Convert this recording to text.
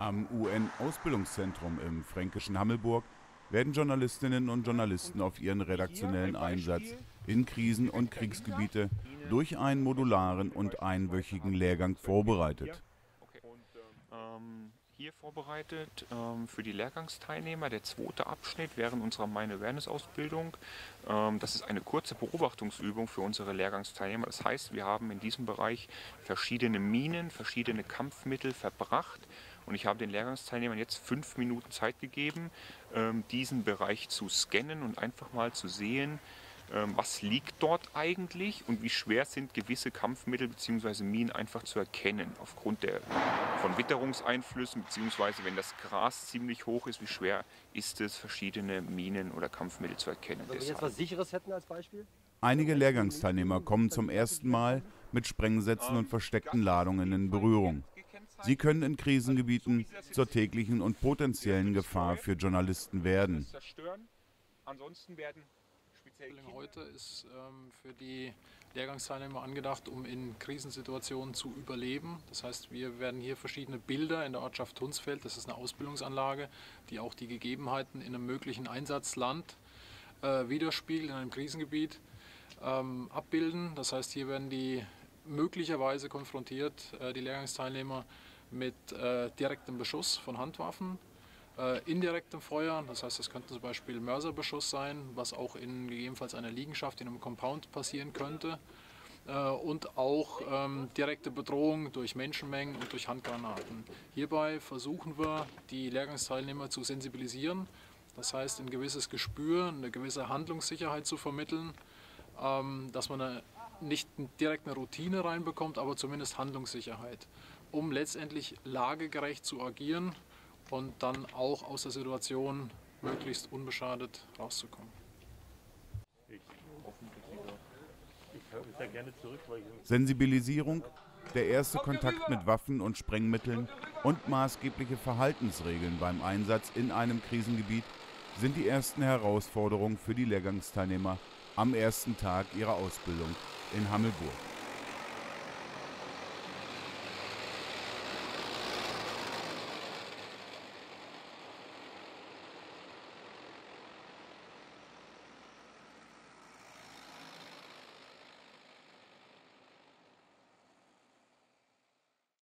Am UN-Ausbildungszentrum im fränkischen Hammelburg werden Journalistinnen und Journalisten auf ihren redaktionellen Einsatz in Krisen- und Kriegsgebiete durch einen modularen und einwöchigen Lehrgang vorbereitet. Ähm, hier vorbereitet ähm, für die Lehrgangsteilnehmer der zweite Abschnitt während unserer Mine Awareness Ausbildung. Ähm, das ist eine kurze Beobachtungsübung für unsere Lehrgangsteilnehmer. Das heißt, wir haben in diesem Bereich verschiedene Minen, verschiedene Kampfmittel verbracht und ich habe den Lehrgangsteilnehmern jetzt fünf Minuten Zeit gegeben, ähm, diesen Bereich zu scannen und einfach mal zu sehen, ähm, was liegt dort eigentlich und wie schwer sind gewisse Kampfmittel bzw. Minen einfach zu erkennen aufgrund der, von Witterungseinflüssen bzw. wenn das Gras ziemlich hoch ist, wie schwer ist es, verschiedene Minen oder Kampfmittel zu erkennen. Wenn wir jetzt was Sicheres hätten als Beispiel? Einige Lehrgangsteilnehmer kommen zum ersten Mal mit Sprengsätzen und versteckten Ladungen in Berührung. Sie können in Krisengebieten zur täglichen und potenziellen Gefahr für Journalisten werden. Ansonsten werden Heute ist ähm, für die Lehrgangsteilnehmer angedacht, um in Krisensituationen zu überleben. Das heißt, wir werden hier verschiedene Bilder in der Ortschaft Hunsfeld, das ist eine Ausbildungsanlage, die auch die Gegebenheiten in einem möglichen Einsatzland äh, widerspiegelt, in einem Krisengebiet, ähm, abbilden. Das heißt, hier werden die möglicherweise konfrontiert, äh, die Lehrgangsteilnehmer, mit äh, direktem Beschuss von Handwaffen, äh, indirektem Feuer, das heißt, es könnte zum Beispiel Mörserbeschuss sein, was auch in gegebenenfalls einer Liegenschaft in einem Compound passieren könnte. Äh, und auch ähm, direkte Bedrohung durch Menschenmengen und durch Handgranaten. Hierbei versuchen wir, die Lehrgangsteilnehmer zu sensibilisieren, das heißt, ein gewisses Gespür, eine gewisse Handlungssicherheit zu vermitteln, ähm, dass man eine, nicht direkt eine Routine reinbekommt, aber zumindest Handlungssicherheit um letztendlich lagegerecht zu agieren und dann auch aus der Situation möglichst unbeschadet rauszukommen. Sensibilisierung, der erste Kontakt mit Waffen und Sprengmitteln und maßgebliche Verhaltensregeln beim Einsatz in einem Krisengebiet sind die ersten Herausforderungen für die Lehrgangsteilnehmer am ersten Tag ihrer Ausbildung in Hammelburg.